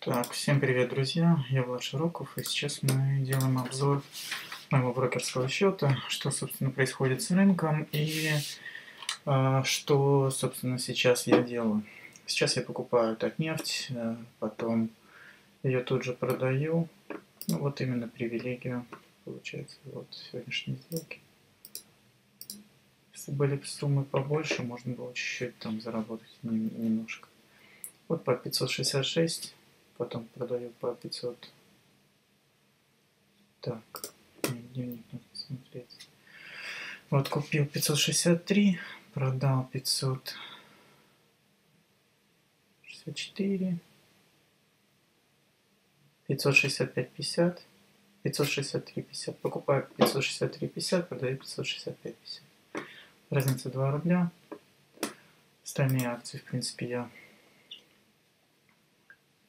Так, всем привет, друзья! Я Влад Широков, и сейчас мы делаем обзор моего брокерского счета, что, собственно, происходит с рынком и а, что, собственно, сейчас я делаю. Сейчас я покупаю так нефть, а, потом ее тут же продаю. Ну, вот именно привилегию, получается, вот сегодняшней сделки. Если были суммы побольше, можно было чуть-чуть там заработать немножко. Вот по 566 потом продаю по 500. Так, дневник надо посмотреть. Вот купил 563, продал 564, 565, 50, 563, 50. Покупаю 563, 50, продаю 565, 50. Разница 2 рубля. Остальные акции, в принципе, я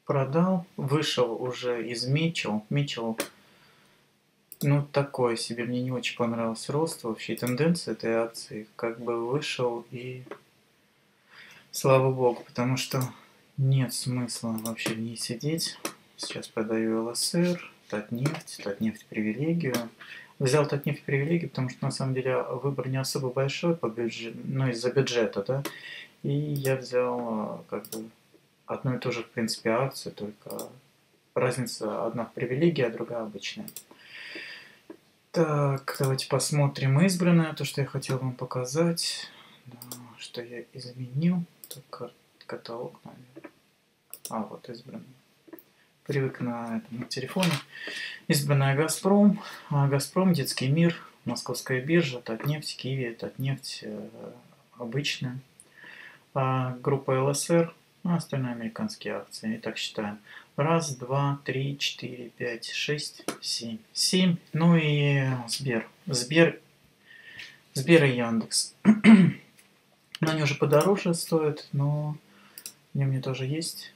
продал, вышел уже из Митчелл. Митчелл, ну, такое себе, мне не очень понравился рост вообще, тенденция этой акции, как бы вышел и слава богу, потому что нет смысла вообще в ней сидеть. Сейчас продаю ЛСР, Татнефть, Татнефть привилегию. Взял Татнефть привилегию, потому что на самом деле выбор не особо большой по бюджет, ну, из-за бюджета, да. И я взял как бы одну и ту же, в принципе, акцию, только разница одна в привилегии, а другая обычная. Так, давайте посмотрим избранное, то, что я хотел вам показать, да, что я изменил. Так, каталог, наверное. А, вот избранный. Привык на этом на телефоне. Избранная Газпром, а, Газпром, Детский мир, Московская биржа, Татнефть, Киви, Татнефть, э, обычная. А, группа ЛСР, ну, остальные американские акции. Итак, считаем. Раз, два, три, четыре, пять, шесть, семь. Семь. Ну и Сбер. Сбер, Сбер и Яндекс. но они уже подороже стоят, но они у меня тоже есть.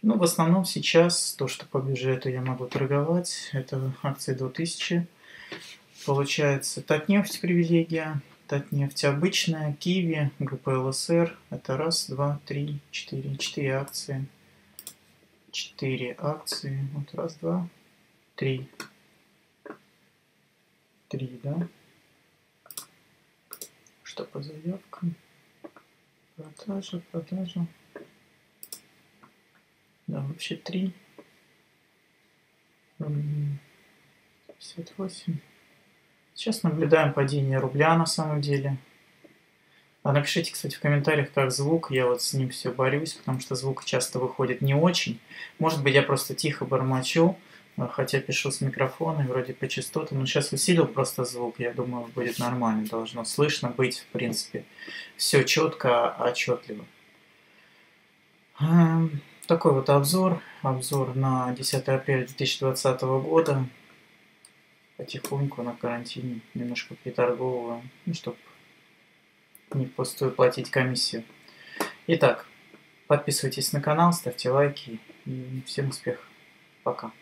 Ну, в основном сейчас то, что по бюджету я могу торговать, это акции до 1000. Получается, Татнефть привилегия, Татнефть обычная, Киви, группа ЛСР. Это раз, два, три, четыре. Четыре акции. Четыре акции. Вот раз, два, три. Три, да? Что по заявкам? Продажа, продажа. Да, вообще три. 58. Сейчас наблюдаем падение рубля на самом деле. А напишите, кстати, в комментариях, как звук. Я вот с ним все борюсь, потому что звук часто выходит не очень. Может быть, я просто тихо бормочу, а, хотя пишу с микрофона и вроде по частотам. Но сейчас усилил просто звук, я думаю, будет нормально. Должно слышно быть, в принципе. Все четко, отчетливо. Эм, такой вот обзор. Обзор на 10 апреля 2020 года потихоньку на карантине немножко приторговываю, ну, чтобы не впустую платить комиссию. Итак, подписывайтесь на канал, ставьте лайки и всем успехов. Пока.